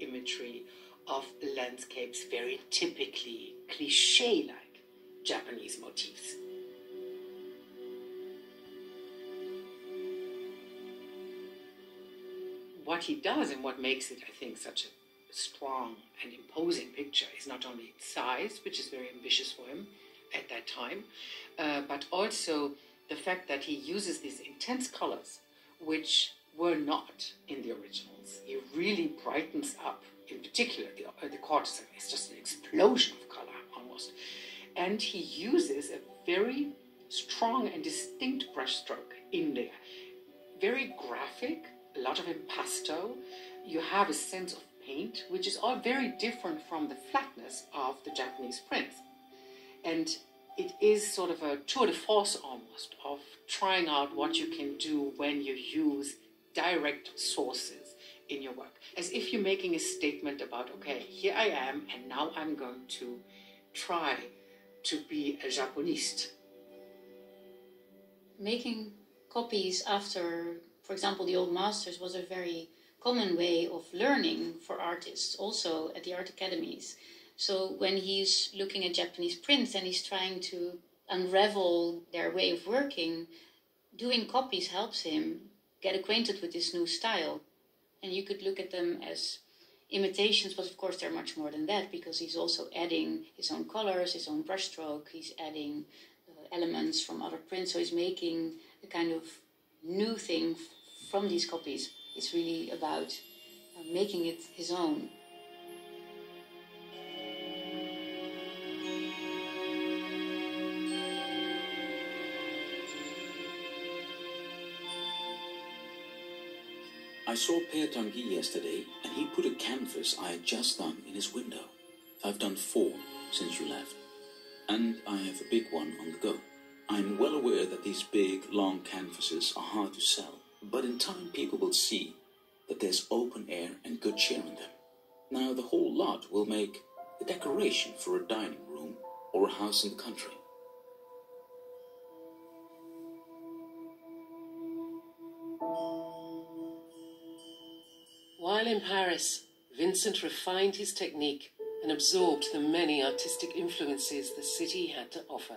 imagery of landscapes, very typically cliche like Japanese motifs. What he does and what makes it, I think, such a strong and imposing picture is not only its size, which is very ambitious for him at that time, uh, but also the fact that he uses these intense colors, which were not in the originals. He really brightens up, in particular, the, uh, the courtesan is just an explosion of color almost. And he uses a very strong and distinct brushstroke in there. Very graphic, a lot of impasto. You have a sense of paint, which is all very different from the flatness of the Japanese prints. And it is sort of a tour de force almost of trying out what you can do when you use direct sources in your work. As if you're making a statement about, okay, here I am, and now I'm going to try to be a Japanist. Making copies after, for example, the old masters was a very common way of learning for artists, also at the art academies. So when he's looking at Japanese prints and he's trying to unravel their way of working, doing copies helps him get acquainted with this new style. And you could look at them as imitations, but of course they're much more than that because he's also adding his own colors, his own brushstroke, he's adding uh, elements from other prints, so he's making a kind of new thing from these copies. It's really about uh, making it his own. I saw Père Tanguy yesterday, and he put a canvas I had just done in his window. I've done four since you left, and I have a big one on the go. I'm well aware that these big, long canvases are hard to sell, but in time people will see that there's open air and good cheer in them. Now the whole lot will make a decoration for a dining room or a house in the country. While in Paris, Vincent refined his technique and absorbed the many artistic influences the city had to offer.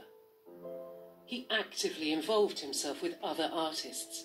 He actively involved himself with other artists,